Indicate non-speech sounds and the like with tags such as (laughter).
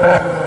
Yeah. (laughs)